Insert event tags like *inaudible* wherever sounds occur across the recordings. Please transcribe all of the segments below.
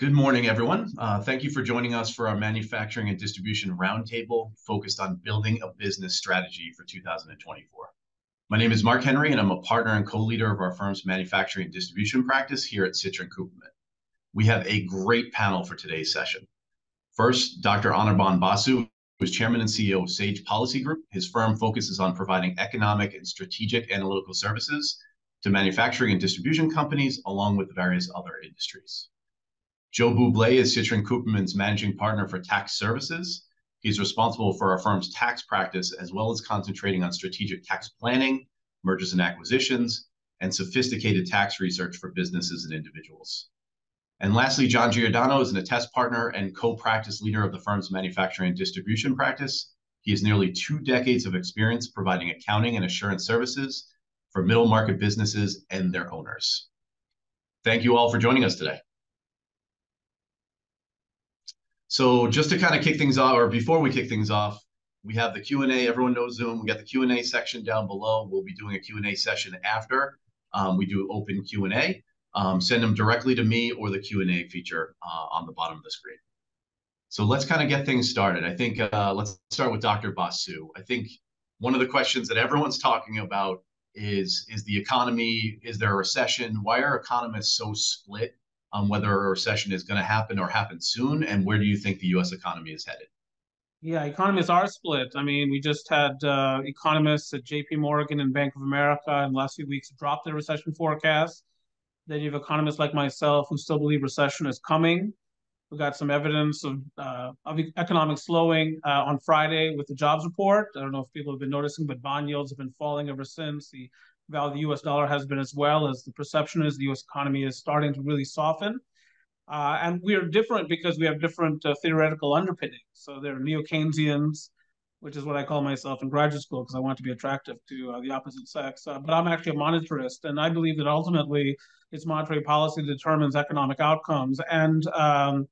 Good morning, everyone. Uh, thank you for joining us for our Manufacturing and Distribution Roundtable focused on building a business strategy for 2024. My name is Mark Henry, and I'm a partner and co-leader of our firm's manufacturing and distribution practice here at Citrin Cooperman. We have a great panel for today's session. First, Dr. Anirban Basu, who is Chairman and CEO of Sage Policy Group. His firm focuses on providing economic and strategic analytical services to manufacturing and distribution companies, along with various other industries. Joe Buble is Citrin Cooperman's Managing Partner for Tax Services. He's responsible for our firm's tax practice, as well as concentrating on strategic tax planning, mergers and acquisitions, and sophisticated tax research for businesses and individuals. And lastly, John Giordano is an Attest Partner and co-practice leader of the firm's manufacturing and distribution practice. He has nearly two decades of experience providing accounting and assurance services for middle-market businesses and their owners. Thank you all for joining us today. So just to kind of kick things off, or before we kick things off, we have the Q&A. Everyone knows Zoom. We got the Q&A section down below. We'll be doing a Q&A session after um, we do open Q&A. Um, send them directly to me or the Q&A feature uh, on the bottom of the screen. So let's kind of get things started. I think uh, let's start with Dr. Basu. I think one of the questions that everyone's talking about is, is the economy. Is there a recession? Why are economists so split on whether a recession is going to happen or happen soon? And where do you think the U.S. economy is headed? Yeah, economists are split. I mean, we just had uh, economists at J.P. Morgan and Bank of America in the last few weeks drop their recession forecast. Then you have economists like myself who still believe recession is coming. We got some evidence of uh, of economic slowing uh, on Friday with the jobs report. I don't know if people have been noticing, but bond yields have been falling ever since. The value the U.S. dollar has been as well as the perception is the U.S. economy is starting to really soften. Uh, and we are different because we have different uh, theoretical underpinnings. So there are neo-Keynesians, which is what I call myself in graduate school because I want to be attractive to uh, the opposite sex. But I'm actually a monetarist, and I believe that ultimately it's monetary policy that determines economic outcomes. And um,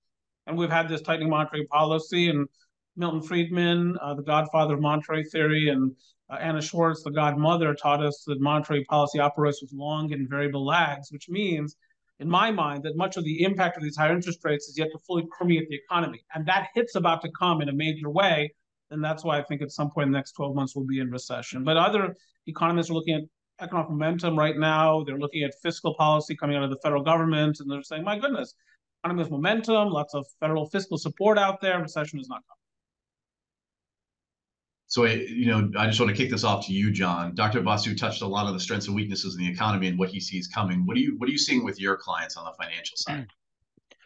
and we've had this tightening monetary policy, and Milton Friedman, uh, the godfather of monetary theory, and uh, Anna Schwartz, the godmother, taught us that monetary policy operates with long and variable lags, which means, in my mind, that much of the impact of these higher interest rates is yet to fully permeate the economy. And that hit's about to come in a major way. And that's why I think at some point in the next 12 months we'll be in recession. But other economists are looking at economic momentum right now. They're looking at fiscal policy coming out of the federal government, and they're saying, "My goodness, economy has momentum, lots of federal fiscal support out there. Recession is not coming. So, you know, I just want to kick this off to you, John. Dr. Basu touched a lot of the strengths and weaknesses in the economy and what he sees coming. What do you what are you seeing with your clients on the financial side? Hmm.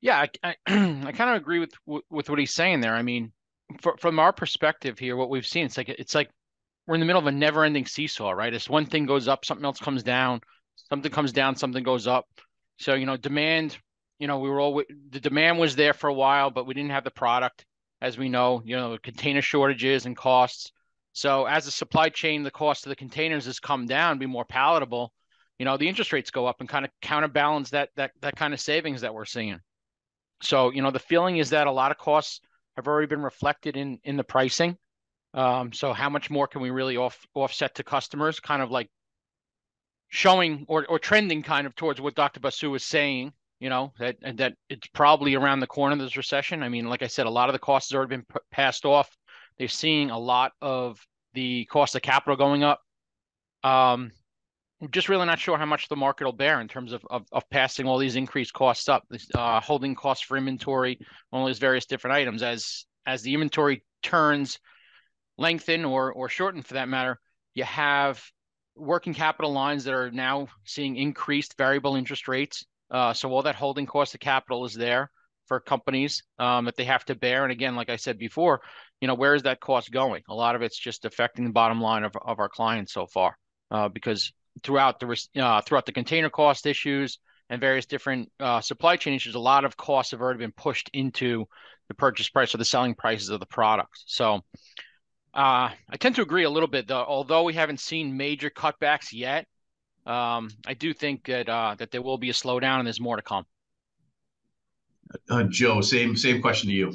Yeah, I I *clears throat* kind of agree with with what he's saying there. I mean, from our perspective here, what we've seen, it's like it's like we're in the middle of a never-ending seesaw, right? As one thing goes up, something else comes down. Something comes down, something goes up. So, you know, demand, you know, we were all the demand was there for a while, but we didn't have the product, as we know, you know, container shortages and costs. So as the supply chain, the cost of the containers has come down, be more palatable, you know, the interest rates go up and kind of counterbalance that that that kind of savings that we're seeing. So, you know, the feeling is that a lot of costs have already been reflected in in the pricing. Um, so how much more can we really offset to customers, kind of like showing or, or trending kind of towards what Dr. Basu was saying, you know, that that it's probably around the corner of this recession. I mean, like I said, a lot of the costs have already been passed off. They're seeing a lot of the cost of capital going up. I'm just really not sure how much the market will bear in terms of of passing all these increased costs up, uh, holding costs for inventory, all these various different items. As as the inventory turns, lengthen or or shorten for that matter, you have working capital lines that are now seeing increased variable interest rates. Uh, so all that holding cost of capital is there for companies um, that they have to bear. And again, like I said before, you know, where is that cost going? A lot of it's just affecting the bottom line of of our clients so far uh, because throughout the uh, throughout the container cost issues and various different uh, supply chain issues, a lot of costs have already been pushed into the purchase price or the selling prices of the products. So I tend to agree a little bit, though, although we haven't seen major cutbacks yet. I do think that uh, that there will be a slowdown and there's more to come. Joe, same same question to you.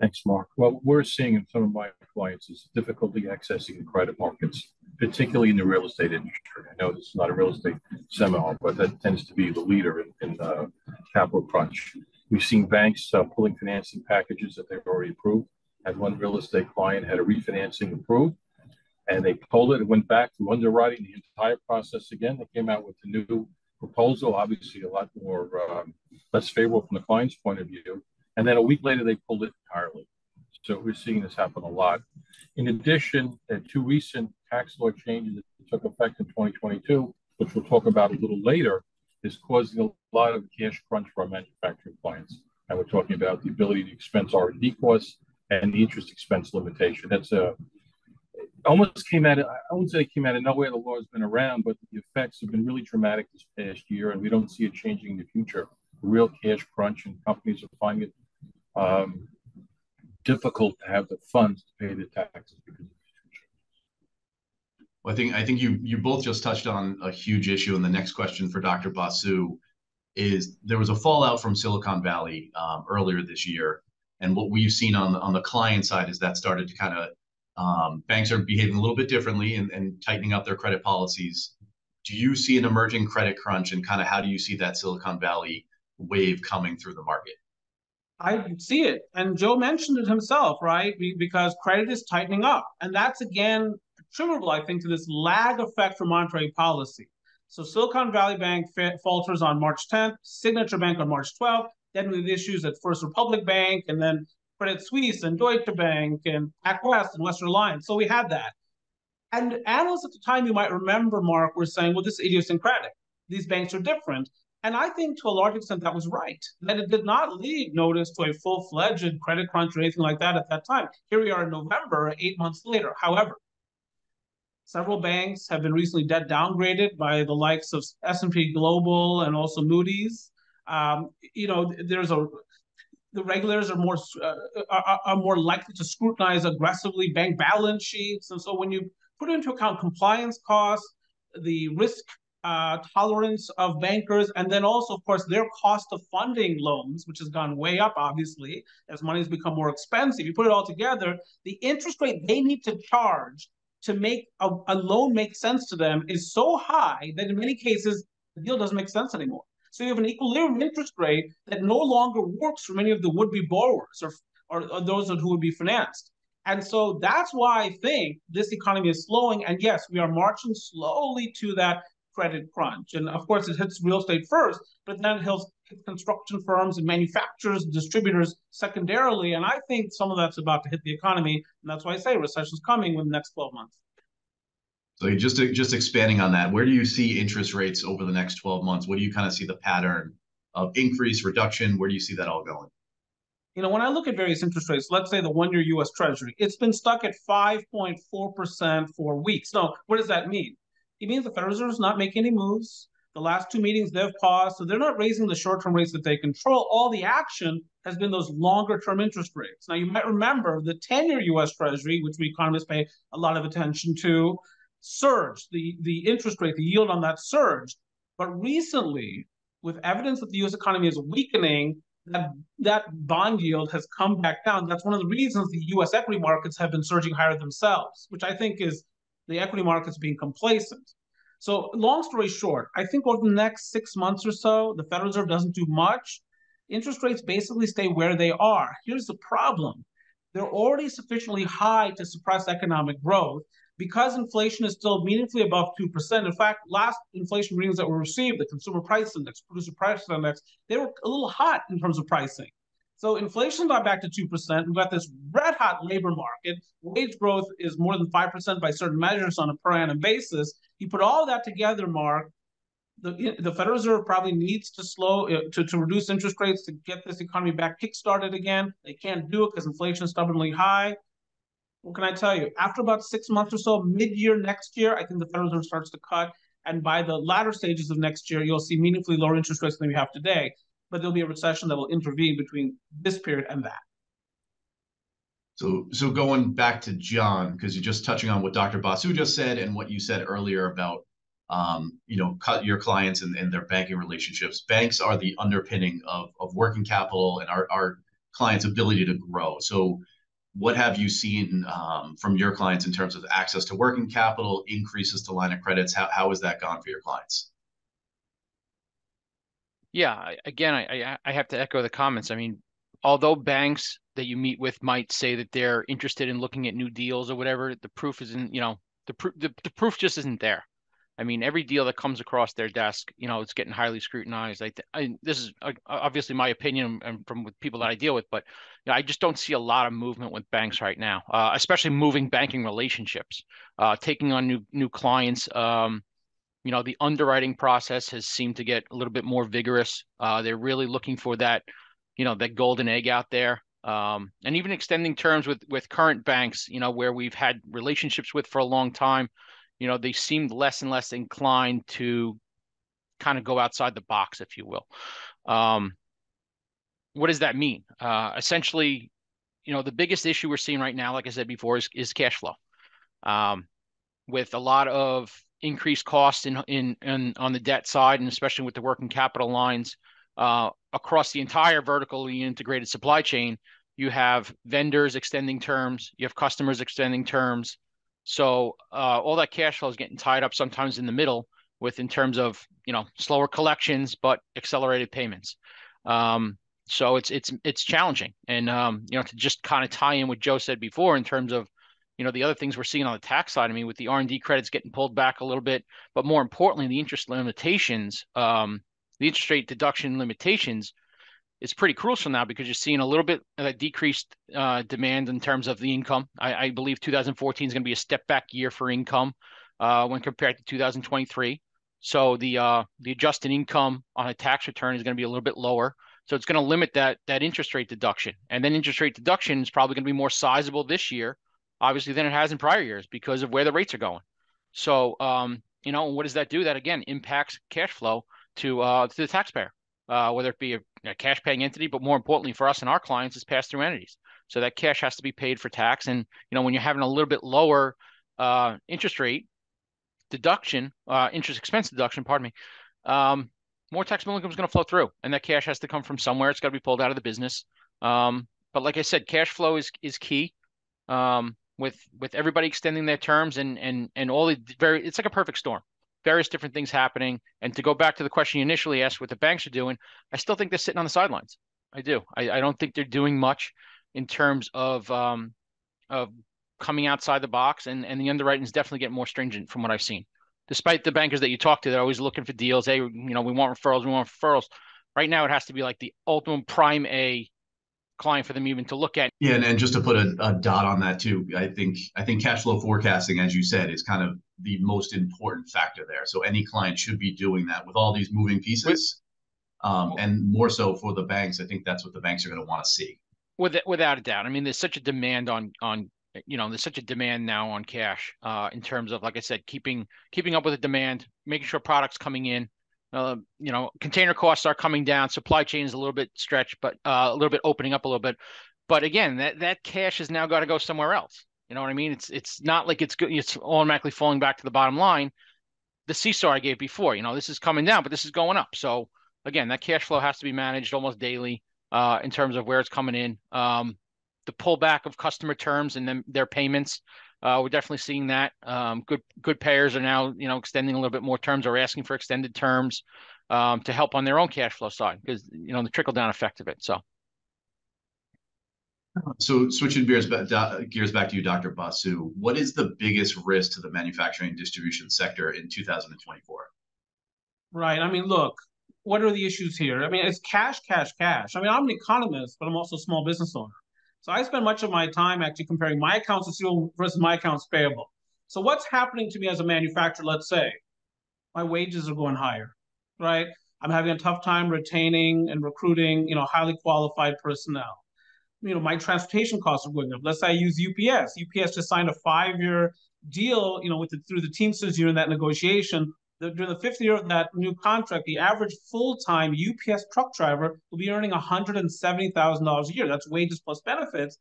Thanks, Mark. What we're seeing in some of my clients is difficulty accessing the credit markets, particularly in the real estate industry. I know this is not a real estate seminar, but that tends to be the leader in the capital crunch. We've seen banks uh, pulling financing packages that they've already approved. Had one real estate client had a refinancing approved, and they pulled it and went back to underwriting the entire process again. They came out with a new proposal, obviously a lot more um, less favorable from the client's point of view. And then a week later, they pulled it entirely. So we're seeing this happen a lot. In addition, uh, two recent tax law changes that took effect in 2022, which we'll talk about a little later, is causing a lot of cash crunch for our manufacturing clients. And we're talking about the ability to expense R&D costs and the interest expense limitation. That's a almost came out of, I wouldn't say it came out of nowhere. The law has been around, but the effects have been really dramatic this past year, and we don't see it changing in the future. real cash crunch, and companies are finding it um, difficult to have the funds to pay the taxes because well, I think I think you you both just touched on a huge issue, and the next question for Dr. Basu is there was a fallout from Silicon Valley um, earlier this year, and what we've seen on the, on the client side is that started to kind of um, banks are behaving a little bit differently and, and tightening up their credit policies. Do you see an emerging credit crunch, and kind of how do you see that Silicon Valley wave coming through the market? I see it. And Joe mentioned it himself, right? Because credit is tightening up. And that's again attributable, I think, to this lag effect for monetary policy. So Silicon Valley Bank falters on March 10th, Signature Bank on March 12th, then with issues at First Republic Bank, and then Credit Suisse and Deutsche Bank and PacWest and Western Alliance. So we had that. And analysts at the time, you might remember, Mark, were saying, well, this is idiosyncratic. These banks are different. And I think to a large extent that was right, that it did not lead notice to a full fledged credit crunch or anything like that at that time. Here we are in November, eight months later. However, several banks have been recently debt downgraded by the likes of S&P Global and also Moody's. Um, you know, there's a the regulators are more uh, are, are more likely to scrutinize aggressively bank balance sheets, and so when you put into account compliance costs, the risk uh, tolerance of bankers, and then also, of course, their cost of funding loans, which has gone way up, obviously, as money has become more expensive. You put it all together, the interest rate they need to charge to make a, a loan make sense to them is so high that in many cases, the deal doesn't make sense anymore. So you have an equilibrium interest rate that no longer works for many of the would-be borrowers or, or, or those who would be financed. And so that's why I think this economy is slowing. And yes, we are marching slowly to that credit crunch. And of course, it hits real estate first, but then it hits construction firms and manufacturers, and distributors secondarily. And I think some of that's about to hit the economy. And that's why I say recession's coming within the next 12 months. So just just expanding on that, where do you see interest rates over the next 12 months? What do you kind of see the pattern of increase, reduction? Where do you see that all going? You know, when I look at various interest rates, let's say the one-year U.S. Treasury, it's been stuck at 5.4% for weeks. Now, what does that mean? It means the Federal Reserve is not making any moves. The last two meetings they've paused, so they're not raising the short-term rates that they control. All the action has been those longer-term interest rates. Now, you might remember the 10-year U.S. Treasury, which we economists pay a lot of attention to, surged. The the interest rate, the yield on that surged. But recently, with evidence that the U.S. economy is weakening, that that bond yield has come back down. That's one of the reasons the U.S. equity markets have been surging higher themselves, which I think is the equity markets being complacent. So, long story short, I think over the next six months or so, the Federal Reserve doesn't do much. Interest rates basically stay where they are. Here's the problem they're already sufficiently high to suppress economic growth because inflation is still meaningfully above 2%. In fact, last inflation readings that were received, the consumer price index, producer price index, they were a little hot in terms of pricing. So inflation got back to 2%. We've got this red hot labor market. Wage growth is more than 5% by certain measures on a per annum basis. You put all that together, Mark, the, the Federal Reserve probably needs to slow uh, to, to reduce interest rates to get this economy back kick-started again. They can't do it because inflation is stubbornly high. What can I tell you? After about six months or so, mid-year next year, I think the Federal Reserve starts to cut. And by the latter stages of next year, you'll see meaningfully lower interest rates than we have today but there'll be a recession that will intervene between this period and that. So, so going back to John, because you're just touching on what Dr. Basu just said and what you said earlier about, um, you know, cut your clients and, and their banking relationships. Banks are the underpinning of, of working capital and our, our clients' ability to grow. So, what have you seen um, from your clients in terms of access to working capital, increases to line of credits? How, how has that gone for your clients? Yeah, again, I I have to echo the comments. I mean, although banks that you meet with might say that they're interested in looking at new deals or whatever, the proof isn't, you know, the proof the, the proof just isn't there. I mean, every deal that comes across their desk, you know, it's getting highly scrutinized. I, th- I this is uh, obviously my opinion and from with people that I deal with, but you know, I just don't see a lot of movement with banks right now, uh, especially moving banking relationships, uh, taking on new new clients. Um, you know, the underwriting process has seemed to get a little bit more vigorous. Uh, they're really looking for that, you know, that golden egg out there. Um, and even extending terms with with current banks, you know, where we've had relationships with for a long time, you know, they seemed less and less inclined to kind of go outside the box, if you will. Um, what does that mean? Uh, essentially, you know, the biggest issue we're seeing right now, like I said before, is is cash flow. Um, with a lot of increased costs in, in, in on the debt side, and especially with the working capital lines uh, across the entire vertically integrated supply chain. You have vendors extending terms, you have customers extending terms. So uh, all that cash flow is getting tied up sometimes in the middle with in terms of you know slower collections but accelerated payments. Um, so it's it's it's challenging, and um, you know to just kind of tie in what Joe said before in terms of you know the other things we're seeing on the tax side. I mean, with the R and D credits getting pulled back a little bit, but more importantly, the interest limitations, um, the interest rate deduction limitations, is pretty crucial now because you're seeing a little bit of a decreased uh, demand in terms of the income. I, I believe 2014 is going to be a step back year for income uh, when compared to 2023. So the uh, the adjusted income on a tax return is going to be a little bit lower. So it's going to limit that that interest rate deduction, and then interest rate deduction is probably going to be more sizable this year obviously than it has in prior years because of where the rates are going. So, um, you know, what does that do? That again impacts cash flow to uh, to the taxpayer, uh, whether it be a, a, cash paying entity, but more importantly for us and our clients is pass through entities. So that cash has to be paid for tax. And you know, when you're having a little bit lower uh, interest rate deduction, uh, interest expense deduction, pardon me, um, more taxable income is going to flow through, and that cash has to come from somewhere. It's got to be pulled out of the business. Um, but like I said, cash flow is is key. Um, with with everybody extending their terms and and and all the very it's like a perfect storm various different things happening. And to go back to the question you initially asked what the banks are doing i still think they're sitting on the sidelines. I do. I, I don't think they're doing much in terms of um of coming outside the box. And and the underwriting is definitely getting more stringent from what i've seen. Despite the bankers that you talk to they're always looking for deals. Hey you know we want referrals we want referrals. Right now it has to be like the ultimate prime a client for them even to look at. Yeah, and, and just to put a, a, dot on that too, I think I think cash flow forecasting, as you said, is kind of the most important factor there. So any client should be doing that with all these moving pieces, um, and more so for the banks. I think that's what the banks are going to want to see. With, without a doubt, I mean, there's such a demand on on you know there's such a demand now on cash uh, in terms of like I said, keeping keeping up with the demand, making sure products coming in uh, you know, container costs are coming down. Supply chain is a little bit stretched, but uh, a little bit opening up a little bit. But again, that that cash has now got to go somewhere else. You know what I mean? It's it's not like it's it's automatically falling back to the bottom line. The seesaw I gave before, you know, this is coming down, but this is going up. So again, that cash flow has to be managed almost daily uh, in terms of where it's coming in. Um, the pullback of customer terms and then their payments uh, we're definitely seeing that. Um, good good payers are now you know extending a little bit more terms or asking for extended terms um, to help on their own cash flow side because you know the trickle down effect of it. So. So switching gears back, gears back to you, Dr. Basu, what is the biggest risk to the manufacturing distribution sector in 2024? Right. I mean, look, what are the issues here? I mean, it's cash, cash, cash. I mean, I'm an economist, but I'm also a small business owner. So I spend much of my time actually comparing my accounts receivable versus my accounts payable. So what's happening to me as a manufacturer, let's say, my wages are going higher, right? I'm having a tough time retaining and recruiting, you know, highly qualified personnel. You know, my transportation costs are going up. Let's say I use UPS. UPS just signed a five-year deal, you know, with the, through the Teamsters during that negotiation during the fifth year of that new contract, the average full-time UPS truck driver will be earning $170,000 a year. That's wages plus benefits.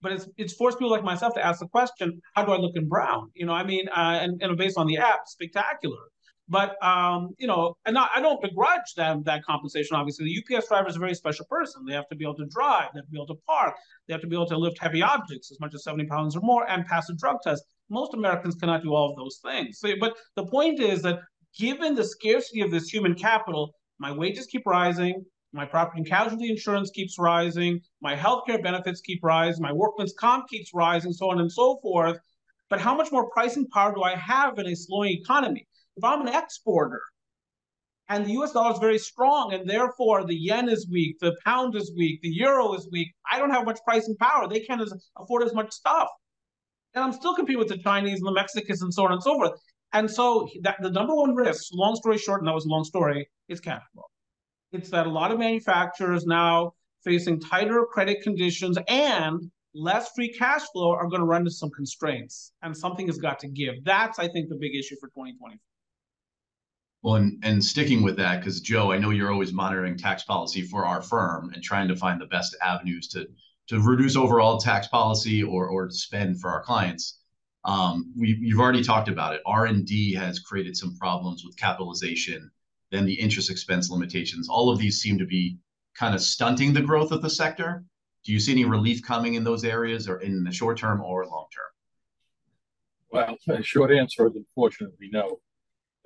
But it's it's forced people like myself to ask the question, how do I look in brown? You know, I mean, uh, and, and based on the app, spectacular. But um, you know, and I, I don't begrudge them that compensation. Obviously, the UPS driver is a very special person. They have to be able to drive, they have to be able to park, they have to be able to lift heavy objects as much as 70 pounds or more, and pass a drug test. Most Americans cannot do all of those things. So, but the point is that given the scarcity of this human capital, my wages keep rising, my property and casualty insurance keeps rising, my healthcare benefits keep rising, my workman's comp keeps rising, so on and so forth. But how much more pricing power do I have in a slowing economy? If I'm an exporter and the US dollar is very strong, and therefore the yen is weak, the pound is weak, the euro is weak, I don't have much pricing power. They can't afford as much stuff. And I'm still competing with the Chinese and the Mexicans and so on and so forth. And so that the number one risk, long story short, and that was a long story, is cash flow. It's that a lot of manufacturers now facing tighter credit conditions and less free cash flow are going to run into some constraints and something has got to give. That's, I think, the big issue for 2024. Well, and, and sticking with that, because Joe, I know you're always monitoring tax policy for our firm and trying to find the best avenues to to reduce overall tax policy or or spend for our clients. Um, you've already talked about it. R and D has created some problems with capitalization then the interest expense limitations. All of these seem to be kind of stunting the growth of the sector. Do you see any relief coming in those areas or in the short term or long term? Well, the short answer is unfortunately no.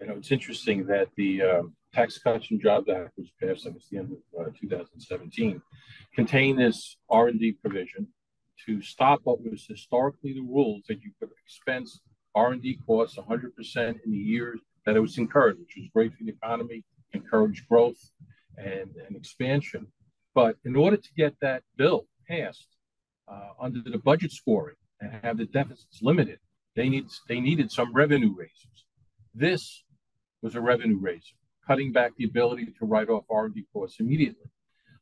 You know, it's interesting that the um, Tax Cuts and Jobs Act, which passed at the end of uh, 2017, contained this R&D provision to stop what was historically the rules that you could expense R&D costs 100% in the years that it was incurred, which was great for the economy, encouraged growth and, and expansion. But in order to get that bill passed uh, under the budget scoring and have the deficits limited, they need they needed some revenue raisers. This was a revenue raiser, cutting back the ability to write off R&D costs immediately.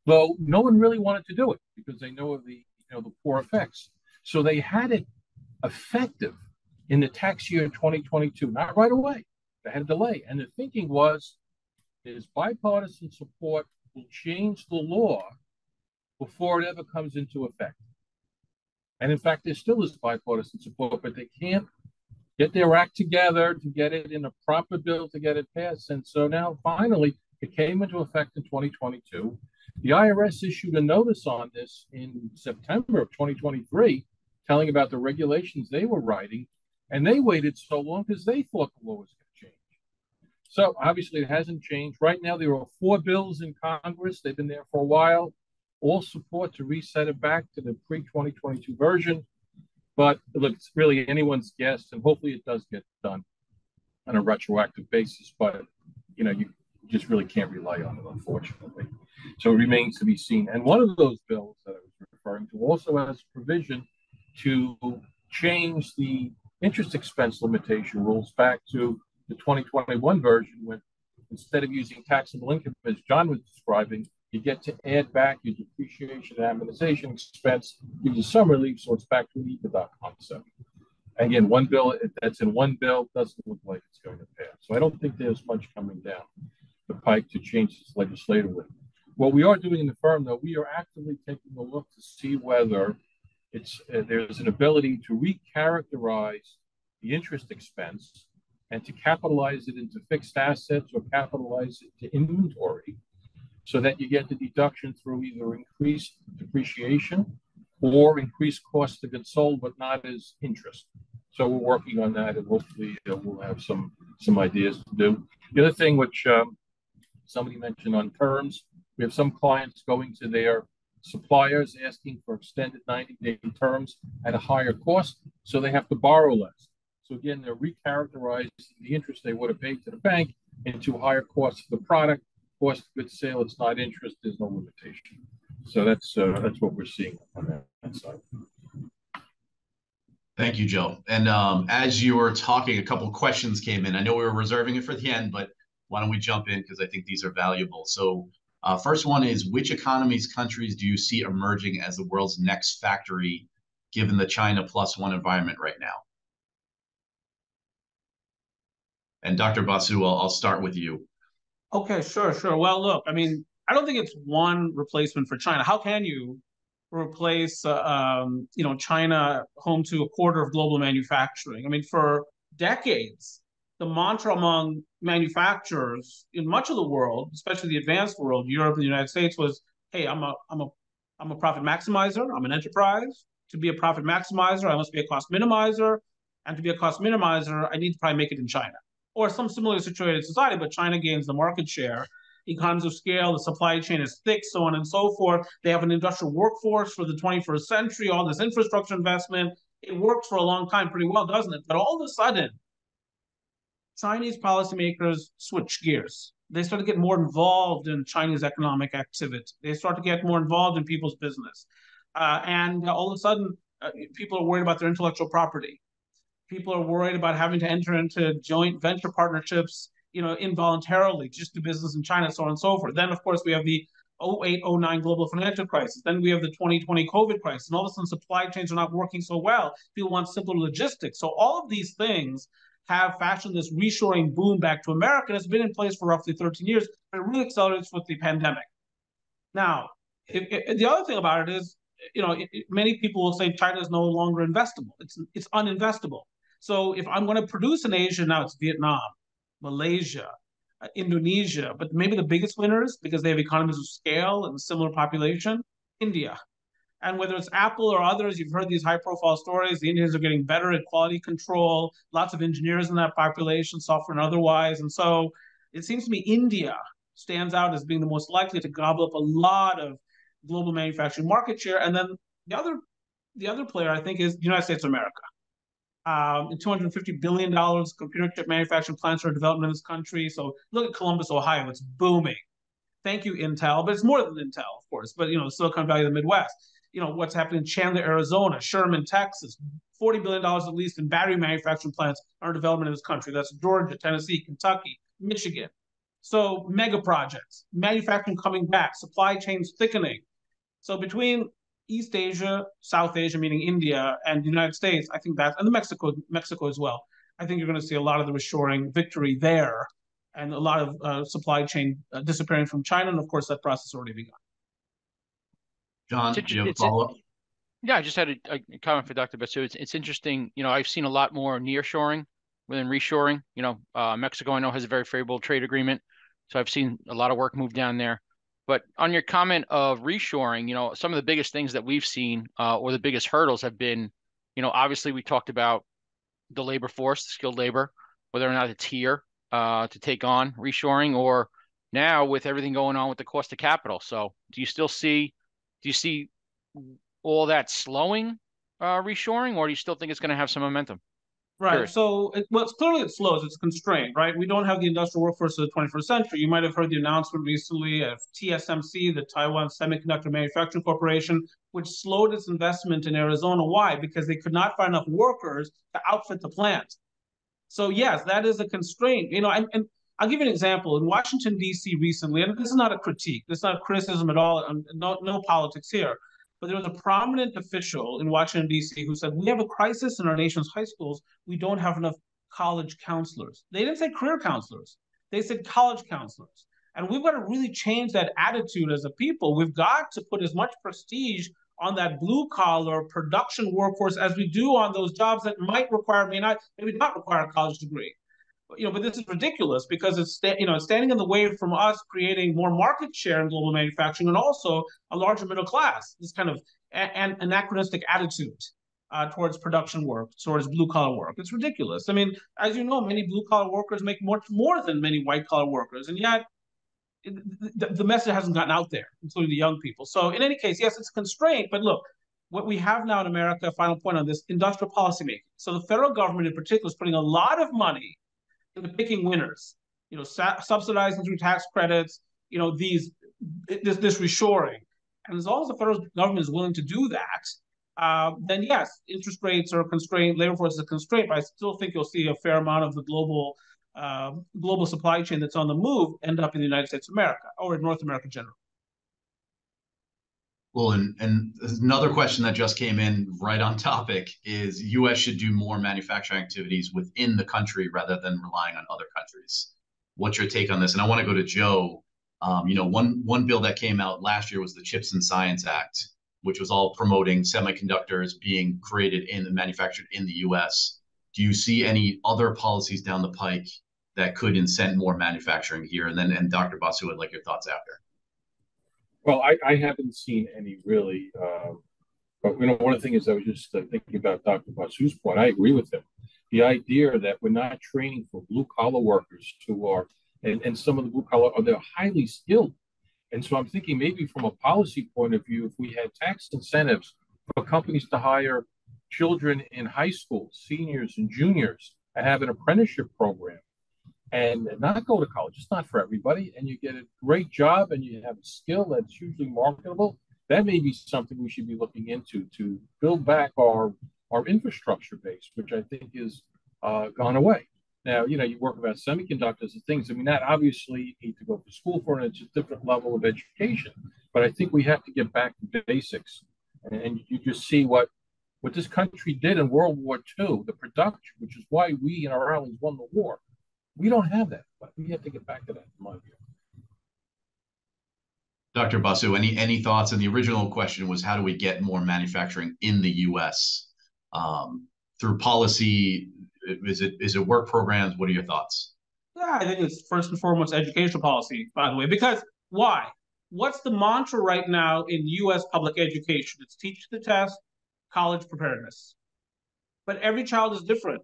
Though no one really wanted to do it because they know of the you know the poor effects. So they had it effective in the tax year 2022, not right away, they had a delay. And the thinking was is bipartisan support will change the law before it ever comes into effect. And in fact, there still is bipartisan support, but they can't get their act together to get it in a proper bill to get it passed. And so now finally it came into effect in 2022. The IRS issued a notice on this in September of 2023, telling about the regulations they were writing. And they waited so long because they thought the law was going to change. so obviously it hasn't changed. Right now, there are four bills in Congress. They've been there for a while. All support to reset it back to the pre 2022 version. But look, it's really anyone's guess, and hopefully it does get done on a retroactive basis. But you know, you just really can't rely on it, unfortunately. So it remains to be seen. And one of those bills that I was referring to also has provision to change the interest expense limitation rules back to the 2021 version when instead of using taxable income as John was describing, you get to add back your depreciation and amortization expense, gives you some relief, so it's back to the EBITDA concept. Again, one bill that's in one bill doesn't look like it's going to pass. So I don't think there's much coming down the pike to change this legislatively. What we are doing in the firm, though, we are actively taking a look to see whether it's uh, there's an ability to recharacterize the interest expense and to capitalize it into fixed assets or capitalize it to inventory so that you get the deduction through either increased depreciation or increased cost of goods sold, but not as interest. So we're working on that, and hopefully uh, we'll have some some ideas to do. The other thing, which um, somebody mentioned on terms, we have some clients going to their suppliers asking for extended 90-day terms at a higher cost, so they have to borrow less. So again, they're recharacterizing the interest they would have paid to the bank into higher costs of the product, cost of goods sale. It's not interest. There's no limitation. So that's uh, that's what we're seeing on that side. Thank you, Joe. And um, as you were talking, a couple questions came in. I know we were reserving it for the end, but why don't we jump in because I think these are valuable. So uh, first one is which economies, countries do you see emerging as the world's next factory given the China plus one environment right now? And Dr. Basu, I'll, I'll start with you. Okay, sure, sure. Well, look, I mean, I don't think it's one replacement for China. How can you replace, uh, um, you know, China home to a quarter of global manufacturing? I mean, for decades, the mantra among manufacturers in much of the world, especially the advanced world, Europe and the United States, was, "Hey, I'm a, I'm a, I'm a profit maximizer. I'm an enterprise. To be a profit maximizer, I must be a cost minimizer, and to be a cost minimizer, I need to probably make it in China." or some similar situated society, but China gains the market share. economies of scale, the supply chain is thick, so on and so forth. They have an industrial workforce for the 21st century, all this infrastructure investment. It works for a long time pretty well, doesn't it? But all of a sudden, Chinese policymakers switch gears. They start to get more involved in Chinese economic activity. They start to get more involved in people's business. Uh, and all of a sudden, uh, people are worried about their intellectual property. People are worried about having to enter into joint venture partnerships, you know, involuntarily, just do business in China, so on and so forth. Then, of course, we have the 08, 09 global financial crisis. Then we have the 2020 COVID crisis. And all of a sudden, supply chains are not working so well. People want simpler logistics. So all of these things have fashioned this reshoring boom back to America. It's been in place for roughly 13 years, but it really accelerates with the pandemic. Now, the other thing about it is, you know, it, many people will say China is no longer investable. It's it's uninvestable. So if I'm going to produce in Asia now, it's Vietnam, Malaysia, uh, Indonesia, but maybe the biggest winners because they have economies of scale and similar population, India. And whether it's Apple or others, you've heard these high profile stories. The Indians are getting better at quality control, lots of engineers in that population, software and otherwise. And so it seems to me India stands out as being the most likely to gobble up a lot of global manufacturing market share. And then the other the other player I think is the United States of America. Um, $250 billion computer chip manufacturing plants are developed in this country. So look at Columbus, Ohio, it's booming. Thank you, Intel, but it's more than Intel, of course, but you know, Silicon Valley the Midwest you know, what's happening in Chandler, Arizona, Sherman, Texas, $40 billion at least in battery manufacturing plants are development in this country. That's Georgia, Tennessee, Kentucky, Michigan. So mega projects, manufacturing coming back, supply chains thickening. So between East Asia, South Asia, meaning India, and the United States, I think that, and the Mexico, Mexico as well. I think you're going to see a lot of the reshoring victory there, and a lot of uh, supply chain uh, disappearing from China, and of course that process already begun. John, do you have a follow-up? Yeah, I just had a, a comment for Dr. Basu. It's, it's interesting. You know, I've seen a lot more nearshoring within reshoring. You know, uh, Mexico, I know, has a very favorable trade agreement. So I've seen a lot of work move down there. But on your comment of reshoring, you know, some of the biggest things that we've seen uh, or the biggest hurdles have been, you know, obviously we talked about the labor force, the skilled labor, whether or not it's here uh, to take on reshoring or now with everything going on with the cost of capital. So do you still see do you see all that slowing uh, reshoring, or do you still think it's going to have some momentum? Right. Curious. So, it, well, it's clearly it slows. It's constrained, right? We don't have the industrial workforce of the 21st century. You might have heard the announcement recently of TSMC, the Taiwan Semiconductor Manufacturing Corporation, which slowed its investment in Arizona. Why? Because they could not find enough workers to outfit the plant. So, yes, that is a constraint. You know, and, and I'll give you an example. In Washington, D.C. recently, and this is not a critique, this is not a criticism at all, no, no politics here, but there was a prominent official in Washington, D.C. who said, We have a crisis in our nation's high schools. We don't have enough college counselors. They didn't say career counselors, they said college counselors. And we've got to really change that attitude as a people. We've got to put as much prestige on that blue collar production workforce as we do on those jobs that might require, may not, maybe not require a college degree you know, but this is ridiculous because it's you know standing in the way from us creating more market share in global manufacturing and also a larger middle class. This kind of an anachronistic attitude uh, towards production work, towards blue collar work. It's ridiculous. I mean, as you know, many blue collar workers make much more than many white collar workers, and yet the, the message hasn't gotten out there, including the young people. So, in any case, yes, it's a constraint, but look, what we have now in America, final point on this, industrial policymaking. So the federal government in particular is putting a lot of money picking winners. You know, subsidizing through tax credits. You know, these this this reshoring, and as long as the federal government is willing to do that, uh, then yes, interest rates are constrained, labor force is a constraint. But I still think you'll see a fair amount of the global uh, global supply chain that's on the move end up in the United States of America or in North America generally. Well, and, and another question that just came in right on topic is U.S. should do more manufacturing activities within the country rather than relying on other countries. What's your take on this? And I want to go to Joe. Um, you know, one one bill that came out last year was the Chips and Science Act, which was all promoting semiconductors being created and manufactured in the U.S. Do you see any other policies down the pike that could incent more manufacturing here? And then, and Dr. Basu, I'd like your thoughts after. Well, I, I haven't seen any really. Um, but you know, one of the things I was just uh, thinking about Dr. Basu's point. I agree with him. The idea that we're not training for blue collar workers who are and, and some of the blue collar are they're highly skilled. And so I'm thinking maybe from a policy point of view, if we had tax incentives for companies to hire children in high school, seniors and juniors, and have an apprenticeship program and not go to college. It's not for everybody. And you get a great job and you have a skill that's hugely marketable. That may be something we should be looking into to build back our our infrastructure base, which I think is uh, gone away. Now, you know, you work about semiconductors and things. I mean, that obviously you need to go to school for, and it's a different level of education. But I think we have to get back to basics, and you just see what what this country did in World War II, the production, which is why we and our allies won the war. We don't have that, but we have to get back to that, in my view. Dr. Basu, any any thoughts? And the original question was, how do we get more manufacturing in the U.S. Um, through policy? Is it is it work programs? What are your thoughts? Yeah, I think it's first and foremost educational policy, by the way. Because why? What's the mantra right now in U.S. public education? It's teach the test, college preparedness. But every child is different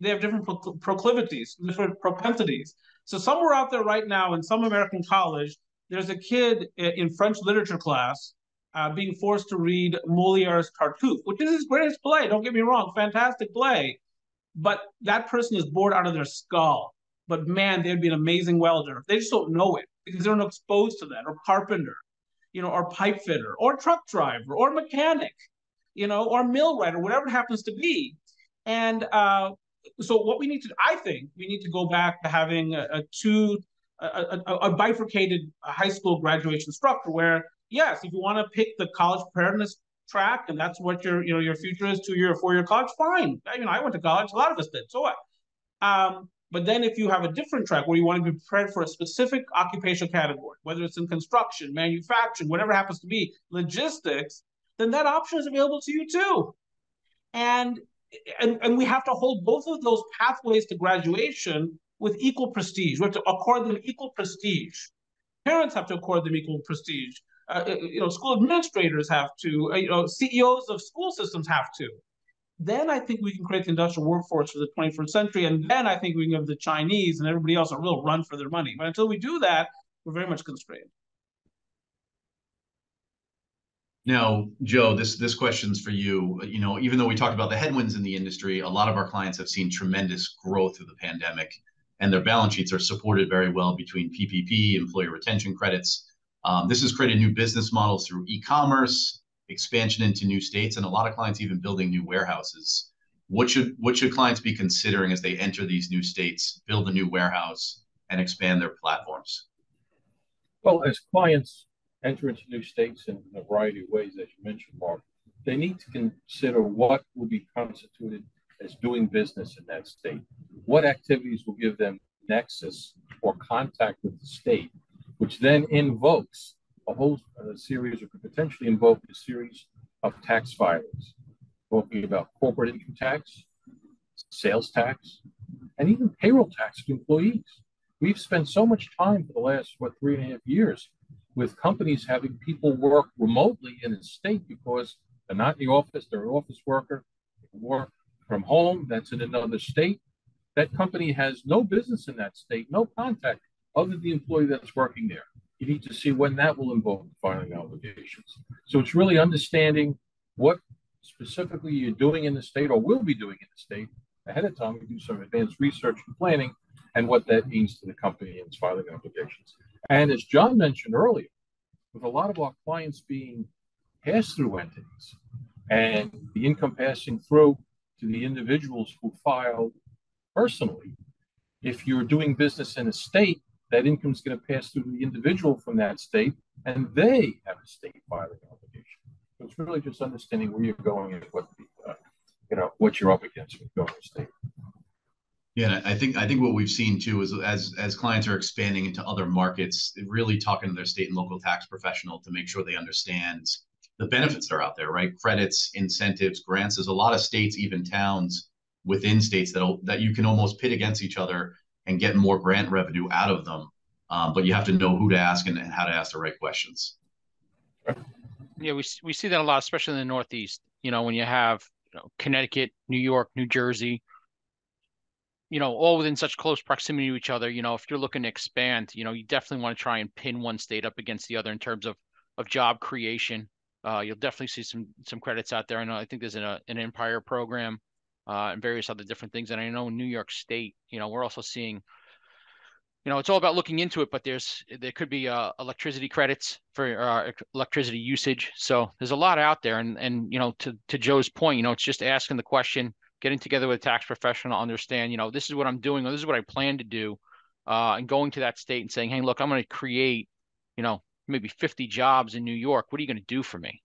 they have different proclivities, different propensities. So somewhere out there right now in some American college, there's a kid in French literature class uh, being forced to read Moliere's Tartuffe, which is his greatest play. Don't get me wrong, fantastic play. But that person is bored out of their skull. But man, they'd be an amazing welder. They just don't know it because they're not exposed to that, or carpenter, you know, or pipe fitter, or truck driver, or mechanic, you know, or millwright, or whatever it happens to be. And uh, so what we need to, I think, we need to go back to having a, a two, a, a, a, bifurcated high school graduation structure where, yes, if you want to pick the college preparedness track and that's what your, you know, your future is, two year or four year college, fine. I mean, I went to college, a lot of us did. So what? Um, but then if you have a different track where you want to be prepared for a specific occupational category, whether it's in construction, manufacturing, whatever happens to be, logistics, then that option is available to you too. And and, and we have to hold both of those pathways to graduation with equal prestige. We have to accord them equal prestige. Parents have to accord them equal prestige. Uh, uh you know, school administrators have to. Uh, you know, CEOs of school systems have to. Then I think we can create the industrial workforce for the 21st century, and then I think we can give the Chinese and everybody else a real run for their money. But until we do that, we're very much constrained. Now, Joe, this this question's for you. You know, even though we talked about the headwinds in the industry, a lot of our clients have seen tremendous growth through the pandemic, and their balance sheets are supported very well between PPP, employee retention credits. Um, this has created new business models through e-commerce, expansion into new states, and a lot of clients even building new warehouses. What should what should clients be considering as they enter these new states, build a new warehouse, and expand their platforms? Well, as clients enter into new states in a variety of ways, as you mentioned, Mark, they need to consider what will be constituted as doing business in that state. What activities will give them nexus or contact with the state, which then invokes a whole uh, series or could potentially invoke a series of tax filings, talking about corporate income tax, sales tax, and even payroll tax to employees. We've spent so much time for the last, what, three and a half years with companies having people work remotely in a state because they're not in the office, they're an office worker, work from home, that's in another state. That company has no business in that state, no contact other than the employee that's working there. You need to see when that will involve filing obligations. So it's really understanding what specifically you're doing in the state or will be doing in the state ahead of time. We do some advanced research and planning and what that means to the company and its filing obligations. And as John mentioned earlier, with a lot of our clients being pass through entities and the income passing through to the individuals who file personally, if you're doing business in a state, that income is going to pass through the individual from that state and they have a state filing obligation. So it's really just understanding where you're going and what the, uh, you know what you're up against with going to state. Yeah, I think I think what we've seen too is as as clients are expanding into other markets, really talking to their state and local tax professional to make sure they understand the benefits that are out there, right? Credits, incentives, grants. There's a lot of states, even towns within states that that you can almost pit against each other and get more grant revenue out of them. Um, but you have to know who to ask and, and how to ask the right questions. Yeah, we we see that a lot, especially in the Northeast. You know, when you have you know, Connecticut, New York, New Jersey you know, all within such close proximity to each other. You know, if you're looking to expand, you know, you definitely want to try and pin one state up against the other in terms of of job creation. Uh, you'll definitely see some some credits out there. I know I think there's an, uh, an Empire program uh, and various other different things. And I know in New York State, you know, we're also seeing you know, it's all about looking into it, but there's there could be uh, electricity credits for uh, electricity usage. So there's a lot out there, and and you know, to to Joe's point, you know, it's just asking the question, getting together with a tax professional, understand, you know, this is what I'm doing, or this is what I plan to do, uh, and going to that state and saying, hey, look, I'm going to create, you know, maybe 50 jobs in New York. What are you going to do for me?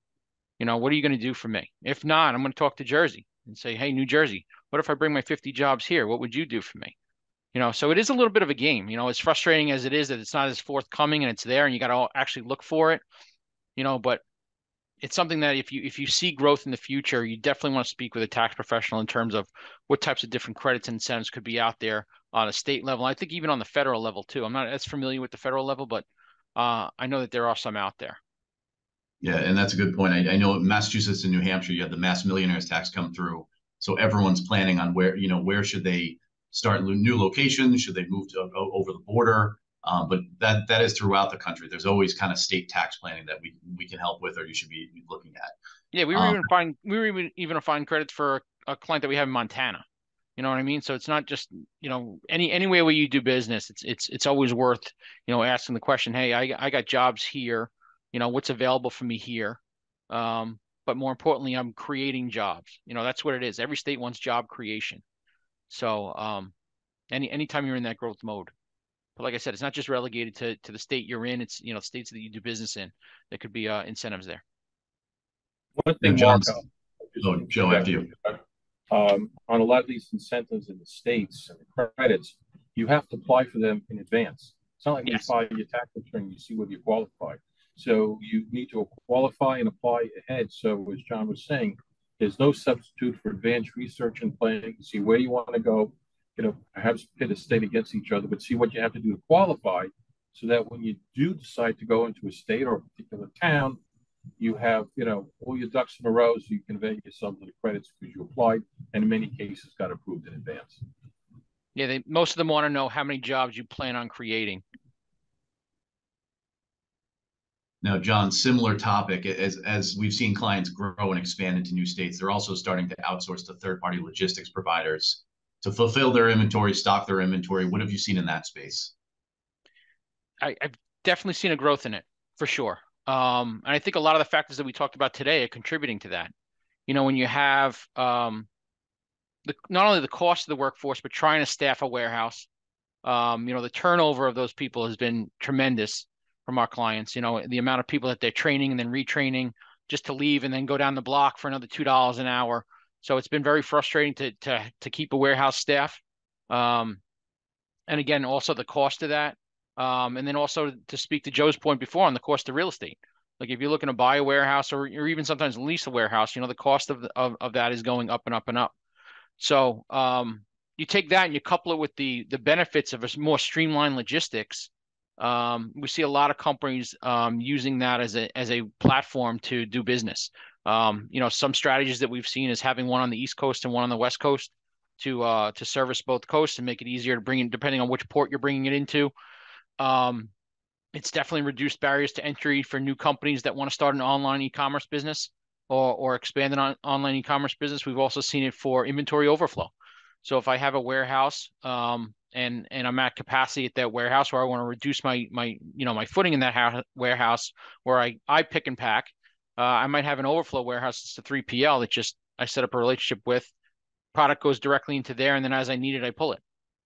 You know, what are you going to do for me? If not, I'm going to talk to Jersey and say, hey, New Jersey, what if I bring my 50 jobs here? What would you do for me? you know so it is a little bit of a game you know as frustrating as it is that it's not as forthcoming and it's there and you got to actually look for it you know but it's something that if you if you see growth in the future you definitely want to speak with a tax professional in terms of what types of different credits and incentives could be out there on a state level i think even on the federal level too i'm not as familiar with the federal level but uh, i know that there are some out there yeah and that's a good point I, I know massachusetts and new hampshire you had the mass millionaires tax come through so everyone's planning on where you know where should they start new locations? Should they move to over the border? Um, but that that is throughout the country. There's always kind of state tax planning that we we can help with, or you should be looking at. Yeah, we were um, even find we were even even find credits for a client that we have in Montana. You know what I mean? So it's not just you know any any way where you do business. It's it's it's always worth you know asking the question. Hey, I I got jobs here. You know what's available for me here. Um, but more importantly, I'm creating jobs. You know that's what it is. Every state wants job creation. So um, any anytime you're in that growth mode. But like I said, it's not just relegated to to the state you're in. It's you know states that you do business in. There could be uh, incentives there. One thing, Mark, oh, Joe, after you. Um, on a lot of these incentives in the states and the credits, you have to apply for them in advance. It's not like yes. you file your tax return, you see whether you qualify. So you need to qualify and apply ahead. So as John was saying, there's no substitute for advanced research and planning. See where you want to go. You know, perhaps pit a state against each other, but see what you have to do to qualify, so that when you do decide to go into a state or a particular town, you have you know all your ducks in a row, so you can avail yourself of the credits because you applied, and in many cases got approved in advance. Yeah, they, most of them want to know how many jobs you plan on creating. Now, John, similar topic as as we've seen clients grow and expand into new states, they're also starting to outsource to third-party logistics providers to fulfill their inventory, stock their inventory. What have you seen in that space? I, have definitely seen a growth in it for sure. Um, and I think a lot of the factors that we talked about today are contributing to that. You know, when you have um, the not only the cost of the workforce, but trying to staff a warehouse, um, you know, the turnover of those people has been tremendous from our clients. You know, the amount of people that they're training and then retraining just to leave and then go down the block for another two dollars an hour. So it's been very frustrating to to to keep a warehouse staff. Um, and again, also the cost of that. Um, and then also to speak to Joe's point before on the cost of real estate. Like if you're looking to buy a warehouse or, or even sometimes lease a warehouse, you know, the cost of, of, of that is going up and up and up. So um, you take that and you couple it with the the benefits of a more streamlined logistics um, we see a lot of companies um, using that as a as a platform to do business. Um, you know, some strategies that we've seen is having one on the East Coast and one on the West Coast to uh, to service both coasts and make it easier to bring in, depending on which port you're bringing it into. Um, it's definitely reduced barriers to entry for new companies that want to start an online e-commerce business or or expand an on, online e-commerce business. We've also seen it for inventory overflow. So if I have a warehouse um, and and I'm at capacity at that warehouse where I want to reduce my my you know my footing in that house, warehouse where I I pick and pack. Uh, I might have an overflow warehouse. It's a 3PL that just I set up a relationship with. Product goes directly into there, and then as I need it, I pull it.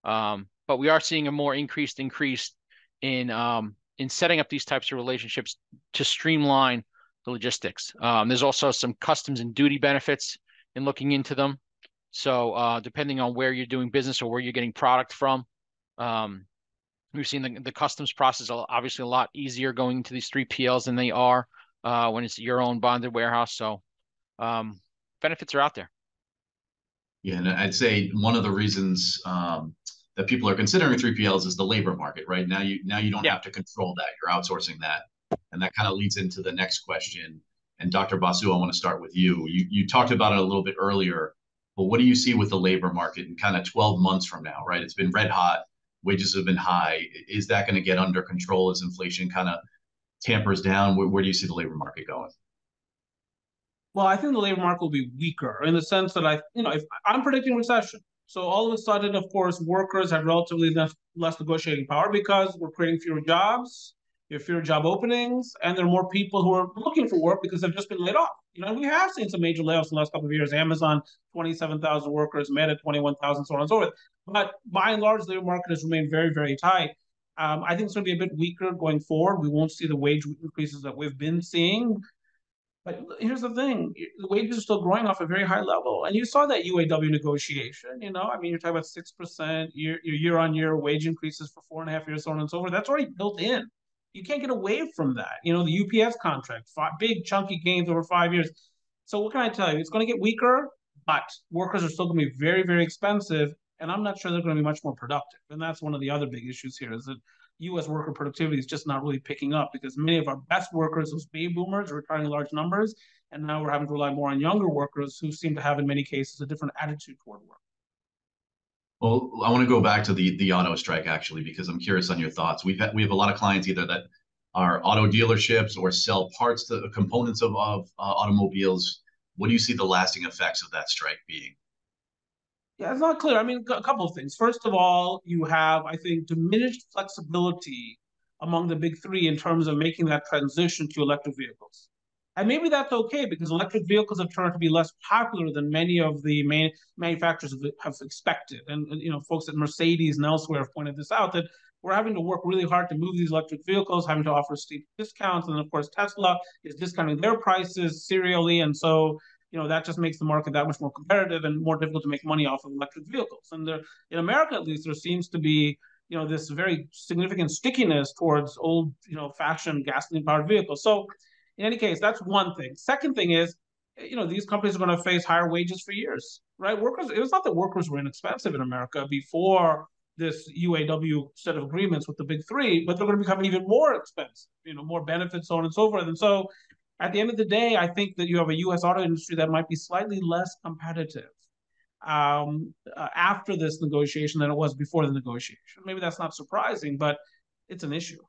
Um, but we are seeing a more increased increase in um, in setting up these types of relationships to streamline the logistics. Um, there's also some customs and duty benefits in looking into them. So uh, depending on where you're doing business or where you're getting product from, um, we've seen the, the customs process obviously a lot easier going into these 3PLs than they are uh, when it's your own bonded warehouse. So um, benefits are out there. Yeah, and I'd say one of the reasons um, that people are considering 3PLs is the labor market, right? Now you now you don't yeah. have to control that; you're outsourcing that, and that kind of leads into the next question. And Dr. Basu, I want to start with you. You you talked about it a little bit earlier but what do you see with the labor market in kind of 12 months from now, right? It's been red hot, wages have been high. Is that going to get under control as inflation kind of tampers down? Where, where do you see the labor market going? Well, I think the labor market will be weaker in the sense that I, you know, if I'm predicting recession, so all of a sudden, of course, workers have relatively less, less negotiating power because we're creating fewer jobs, fewer job openings, and there are more people who are looking for work because they've just been laid off. You know, we have seen some major layoffs in the last couple of years. Amazon, 27,000 workers, Meta, 21,000, so on and so forth. But by and large, the labor market has remained very, very tight. Um, I think it's going to be a bit weaker going forward. We won't see the wage increases that we've been seeing. But here's the thing: the wages are still growing off a very high level, and you saw that UAW negotiation. You know, I mean, you're talking about six percent year year on year wage increases for four and a half years, so on and so forth. That's already built in. You can't get away from that. You know, the UPS contract, five, big chunky gains over five years. So what can I tell you? It's going to get weaker, but workers are still going to be very, very expensive, and I'm not sure they're going to be much more productive. And that's one of the other big issues here: is that U.S. worker productivity is just not really picking up because many of our best workers, those baby boomers, are retiring in large numbers, and now we're having to rely more on younger workers who seem to have, in many cases, a different attitude toward work. Well, I want to go back to the the auto strike actually because I'm curious on your thoughts. We've had, we have a lot of clients either that are auto dealerships or sell parts to the components of, of uh, automobiles. What do you see the lasting effects of that strike being? Yeah, it's not clear. I mean, a couple of things. First of all, you have, I think, diminished flexibility among the big three in terms of making that transition to electric vehicles. And maybe that's okay because electric vehicles have turned out to be less popular than many of the main manufacturers have expected. And, and, you know, folks at Mercedes and elsewhere have pointed this out that we're having to work really hard to move these electric vehicles, having to offer steep discounts. And of course, Tesla is discounting their prices serially. And so you know that just makes the market that much more competitive and more difficult to make money off of electric vehicles. And there, in America, at least, there seems to be you know this very significant stickiness towards old you know fashioned gasoline powered vehicles. So in any case, that's one thing. Second thing is you know these companies are going to face higher wages for years, right? Workers. It was not that workers were inexpensive in America before this UAW set of agreements with the big three, but they're going to become even more expensive. You know, more benefits, so on and so forth. And so at the end of the day, I think that you have a U.S. auto industry that might be slightly less competitive um, uh, after this negotiation than it was before the negotiation. Maybe that's not surprising, but it's an issue.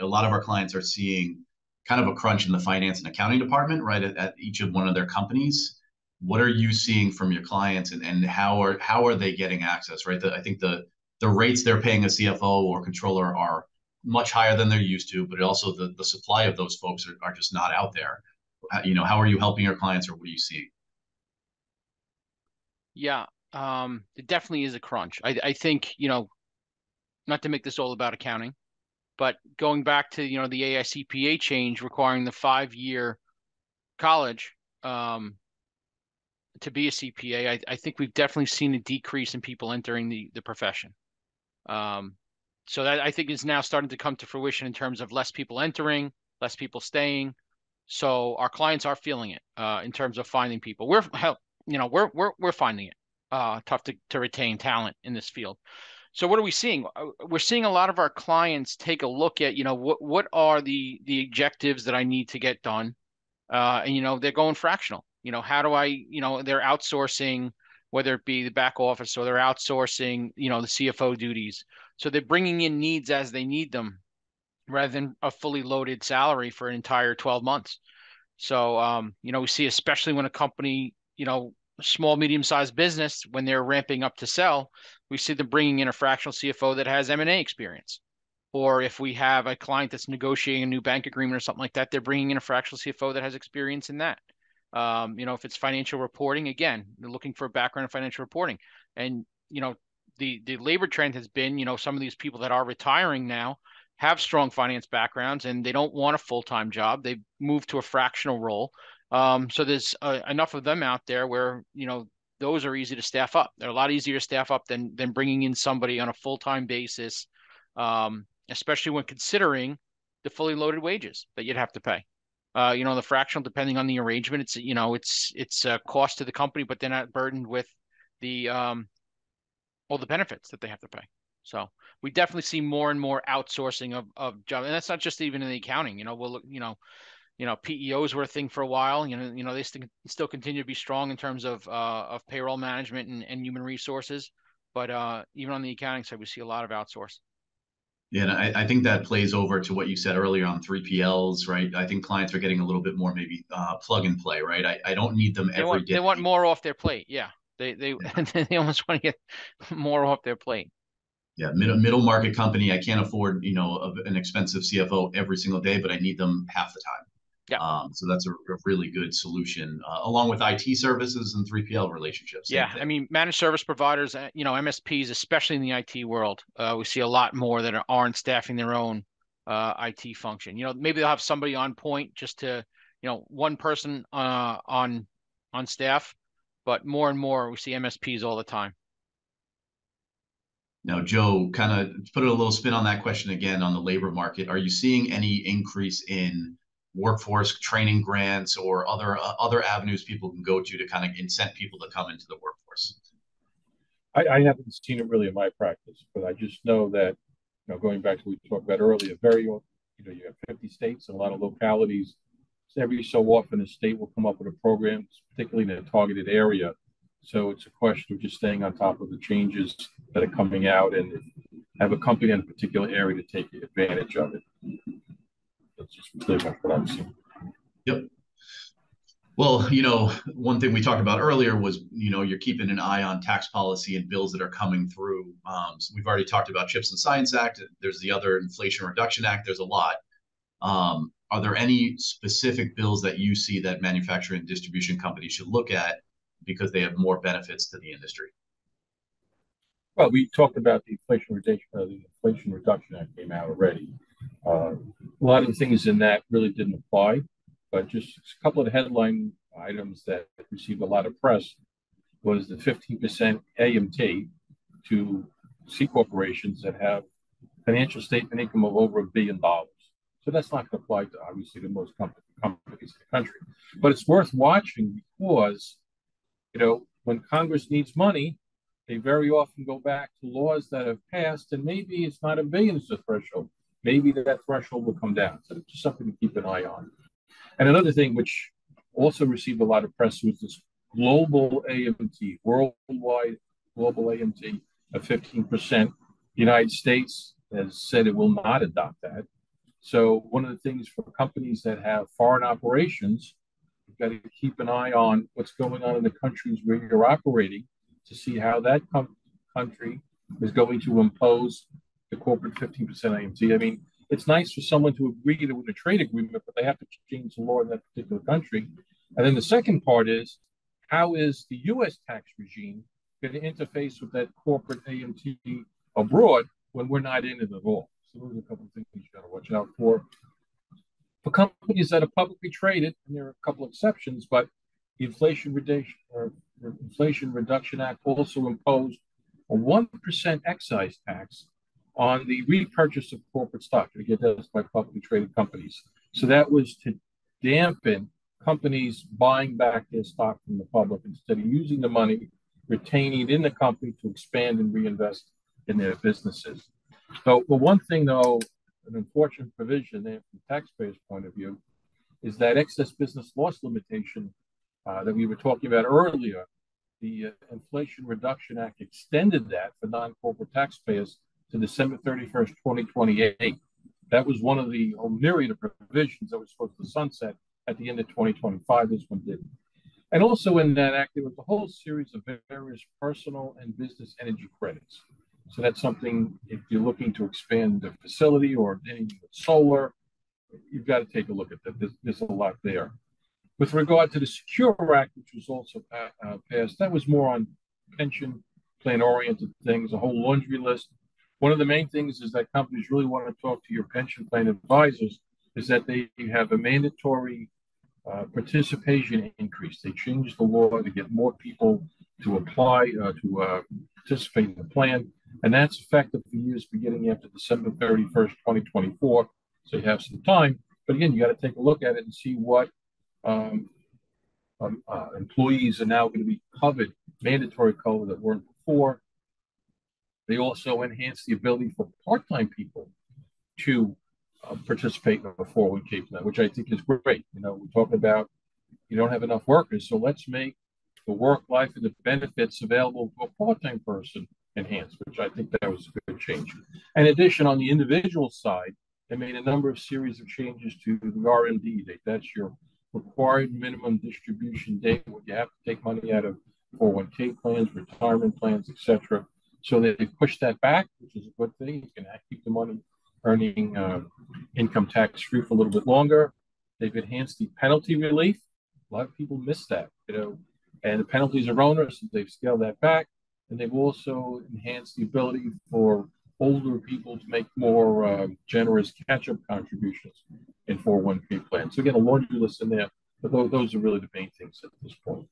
A lot of our clients are seeing kind of a crunch in the finance and accounting department, right, at, at each of one of their companies. What are you seeing from your clients, and, and how are how are they getting access? Right, the, I think the the rates they're paying a CFO or controller are much higher than they're used to, but also the, the supply of those folks are, are just not out there. You know, how are you helping your clients or what are you seeing? Yeah, um, it definitely is a crunch. I, I think, you know, not to make this all about accounting, but going back to, you know, the AICPA change requiring the five year college um, to be a CPA, I, I think we've definitely seen a decrease in people entering the, the profession. Um, so that I think is now starting to come to fruition in terms of less people entering, less people staying. So our clients are feeling it uh, in terms of finding people. We're you know we're we're we're finding it uh, tough to to retain talent in this field. So what are we seeing? Uh, we're seeing a lot of our clients take a look at you know what what are the the objectives that I need to get done, uh, and you know they're going fractional. You know how do I you know they're outsourcing whether it be the back office or they're outsourcing you know the CFO duties so they're bringing in needs as they need them rather than a fully loaded salary for an entire 12 months. So, um, you know, we see, especially when a company, you know, small, medium sized business, when they're ramping up to sell, we see them bringing in a fractional CFO that has M&A experience. Or if we have a client that's negotiating a new bank agreement or something like that, they're bringing in a fractional CFO that has experience in that. Um, you know, if it's financial reporting, again, they're looking for a background in financial reporting. And, you know, the the labor trend has been, you know, some of these people that are retiring now have strong finance backgrounds and they don't want a full time job. They move to a fractional role. Um, so there's uh, enough of them out there where you know those are easy to staff up. They're a lot easier to staff up than than bringing in somebody on a full time basis, um, especially when considering the fully loaded wages that you'd have to pay. Uh, you know, the fractional, depending on the arrangement, it's you know, it's it's a cost to the company, but they're not burdened with the um, all the benefits that they have to pay. So we definitely see more and more outsourcing of of job, and that's not just even in the accounting. You know, we'll you know, you know, PEOs were a thing for a while. You know, you know, they st- still continue to be strong in terms of uh, of payroll management and, and human resources. But uh, even on the accounting side, we see a lot of outsource. Yeah, and I, I think that plays over to what you said earlier on 3PLs, right? I think clients are getting a little bit more maybe uh, plug and play, right? I, I don't need them they every want, day. They want more off their plate. Yeah, they they yeah. *laughs* they almost want to get more off their plate. Yeah, middle middle market company. I can't afford you know an expensive CFO every single day, but I need them half the time. Yeah. Um, so that's a, a, really good solution, uh, along with IT services and 3PL relationships. Yeah, I mean, managed service providers, uh, you know, MSPs, especially in the IT world, uh, we see a lot more that aren't staffing their own uh, IT function. You know, maybe they'll have somebody on point just to, you know, one person uh, on on staff, but more and more we see MSPs all the time. Now, Joe, kind of put a little spin on that question again on the labor market. Are you seeing any increase in workforce training grants or other uh, other avenues people can go to to kind of incent people to come into the workforce? I, I, haven't seen it really in my practice, but I just know that you know going back to what we talked about earlier, very you know you have 50 states and a lot of localities. Every so often, a state will come up with a program, particularly in a targeted area. So it's a question of just staying on top of the changes that are coming out and have a company in a particular area to take advantage of it. That's what I'm seeing. Yep. Well, you know, one thing we talked about earlier was, you know, you're keeping an eye on tax policy and bills that are coming through. Um, so we've already talked about Chips and Science Act. There's the other Inflation Reduction Act. There's a lot. Um, are there any specific bills that you see that manufacturing and distribution companies should look at because they have more benefits to the industry? Well, we talked about the Inflation Reduction, uh, the Inflation Reduction Act came out already. Uh, lot of the things in that really didn't apply, but just a couple of the headline items that received a lot of press was the 15% AMT to C corporations that have financial statement income of over a billion dollars. So that's not going to apply to obviously to most companies in the country. But it's worth watching because, you know, when Congress needs money, they very often go back to laws that have passed, and maybe it's not a billion as the threshold maybe that threshold will come down. So just something to keep an eye on. And another thing which also received a lot of press was this global AMT, worldwide global AMT of 15%. The United States has said it will not adopt that. So one of the things for companies that have foreign operations, you've got to keep an eye on what's going on in the countries where you're operating to see how that com- country is going to impose the corporate 15% AMT. I mean, it's nice for someone to agree to a trade agreement, but they have to change the law in that particular country. And then the second part is how is the U.S. tax regime going to interface with that corporate AMT abroad when we're not in it at all? So those are a couple of things you got to watch out for. For companies that are publicly traded, and there are a couple of exceptions, but the Inflation Reduction or Inflation Reduction Act also imposed a one percent excise tax on the repurchase of corporate stock. Again, that's by publicly traded companies. So that was to dampen companies buying back their stock from the public instead of using the money, retaining it in the company to expand and reinvest in their businesses. So the one thing, though, an unfortunate provision there from the taxpayer's point of view is that excess business loss limitation uh, that we were talking about earlier. The uh, Inflation Reduction Act extended that for non-corporate taxpayers to December 31st, 2028. That was one of the myriad of provisions that was supposed to sunset at the end of 2025. This one did. And also in that act, there was a whole series of various personal and business energy credits. So that's something, if you're looking to expand the facility or anything with solar, you've got to take a look at that. There's, there's, a lot there. With regard to the Secure Act, which was also uh, passed, that was more on pension plan oriented things, a whole laundry list one of the main things is that companies really want to talk to your pension plan advisors is that they have a mandatory uh, participation increase. They changed the law to get more people to apply uh, to uh, participate in the plan, and that's effective for years beginning after December 31st, 2024. So you have some time, but again, you got to take a look at it and see what um, um, uh, employees are now going to be covered, mandatory cover that weren't before, they also enhance the ability for part-time people to uh, participate in a 401k plan, which I think is great. You know, we're talking about you don't have enough workers, so let's make the work life and the benefits available to a part time person enhanced, which I think that was a good change. In addition, on the individual side, they made a number of series of changes to the RMD date. That's your required minimum distribution date when you have to take money out of 401k plans, retirement plans, etc. So they've pushed that back, which is a good thing. You can keep the money earning uh, income tax free for a little bit longer. They've enhanced the penalty relief. A lot of people miss that, you know, and the penalties are onerous. They've scaled that back, and they've also enhanced the ability for older people to make more uh, generous catch-up contributions in 401k plans. So again, a laundry list in there, but those are really the main things at this point.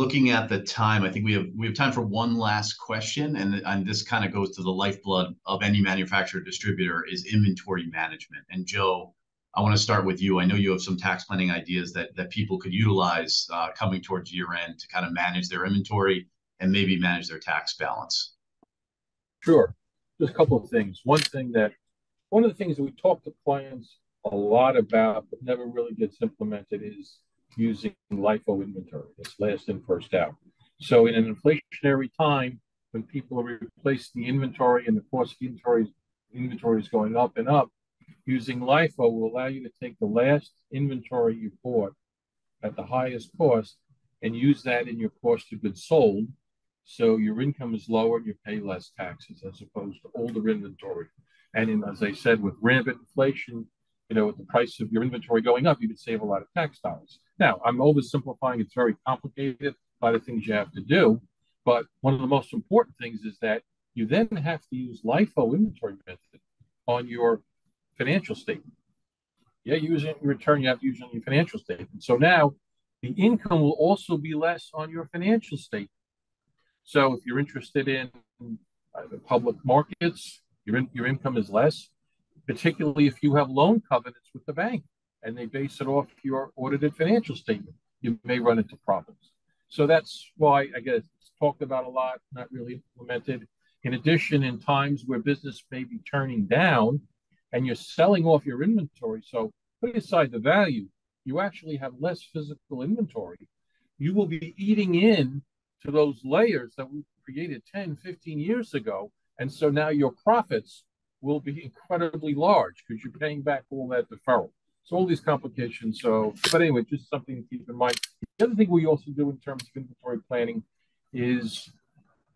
Looking at the time, I think we have we have time for one last question, and, and this kind of goes to the lifeblood of any manufacturer distributor is inventory management. And Joe, I want to start with you. I know you have some tax planning ideas that that people could utilize uh, coming towards year end to kind of manage their inventory and maybe manage their tax balance. Sure just a couple of things. One thing that one of the things that we talk to clients a lot about, but never really gets implemented, is using LIFO inventory. It's last in, first out. So in an inflationary time, when people are replacing the inventory and the cost of inventory, inventory is going up and up, using LIFO will allow you to take the last inventory you bought at the highest cost and use that in your cost of goods sold so your income is lower and you pay less taxes as opposed to older inventory. And in, as I said, with rampant inflation, you know, with the price of your inventory going up, you could save a lot of tax dollars. Now, I'm oversimplifying. It's very complicated, lot of things you have to do. But one of the most important things is that you then have to use LIFO inventory method on your financial statement. Yeah, using return, you have to use on your financial statement. So now the income will also be less on your financial statement. So if you're interested in uh, the public markets, your, in, your income is less, particularly if you have loan covenants with the bank and they base it off your audited financial statement, you may run into problems. So that's why I guess it's talked about a lot, not really implemented. In addition, in times where business may be turning down and you're selling off your inventory, so put aside the value, you actually have less physical inventory. You will be eating in to those layers that we created 10, 15 years ago. And so now your profits will be incredibly large because you're paying back all that deferral. So all these complications. So, but anyway, just something to keep in mind. The other thing we also do in terms of inventory planning is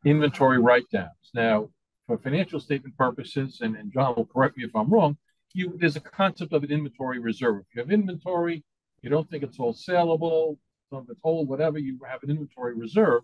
inventory write-downs. Now, for financial statement purposes, and, and John will correct me if I'm wrong, you there's a concept of an inventory reserve. If you have inventory, you don't think it's all saleable, some of it's old, whatever, you have an inventory reserve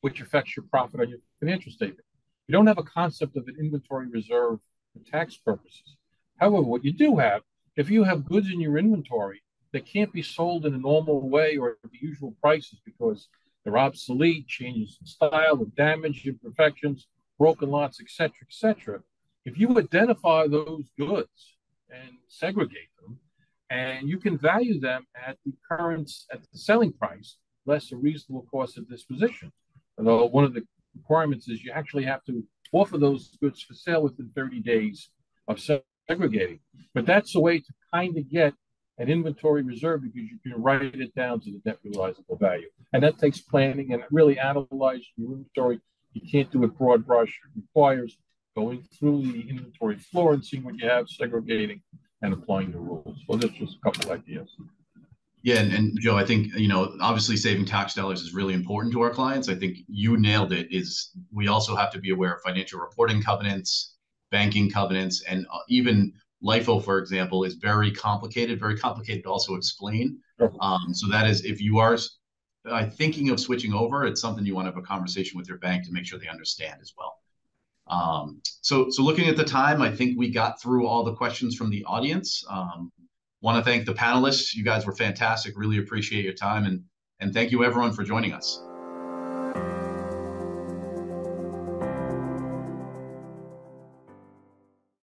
which affects your profit on your financial statement. You don't have a concept of an inventory reserve for tax purposes. However, what you do have, if you have goods in your inventory that can't be sold in a normal way or at the usual prices because they're obsolete, changes in style, or damage, imperfections, broken lots, etc., etc. If you identify those goods and segregate them, and you can value them at the current at the selling price less a reasonable cost of disposition. Although one of the requirements is you actually have to offer those goods for sale within 30 days of segregating. But that's a way to kind of get an inventory reserve because you can write it down to the net realizable value. And that takes planning and really analyzing your inventory. You can't do it broad brush. It requires going through the inventory floor and seeing what you have, segregating, and applying the rules. So that's just a couple ideas. Yeah, and, and Joe, I think you know, obviously, saving tax dollars is really important to our clients. I think you nailed it. Is we also have to be aware of financial reporting covenants, banking covenants, and uh, even LIFO, for example, is very complicated. Very complicated to also explain. Um, so that is, if you are uh, thinking of switching over, it's something you want to have a conversation with your bank to make sure they understand as well. Um, so, so looking at the time, I think we got through all the questions from the audience. Um, Want to thank the panelists. You guys were fantastic. Really appreciate your time and and thank you everyone for joining us.